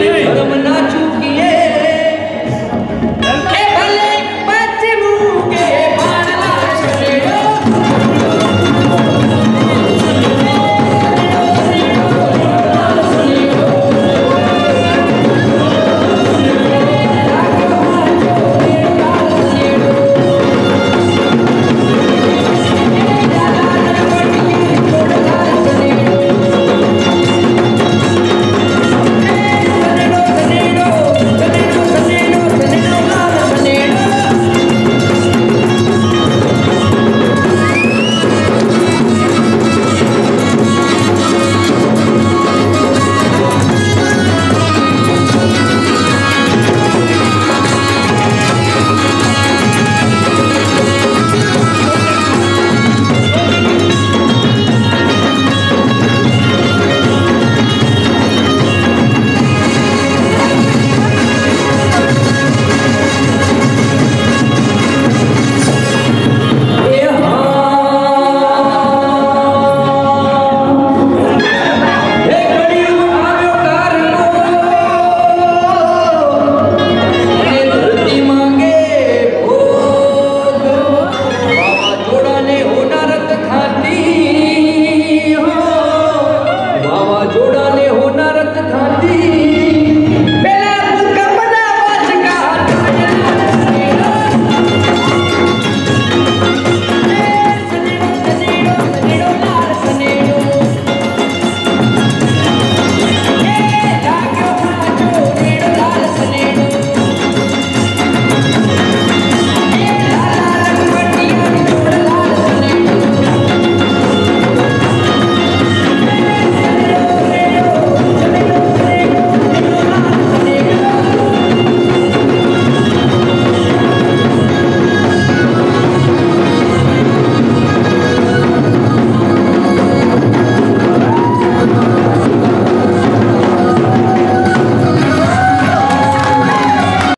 Amen.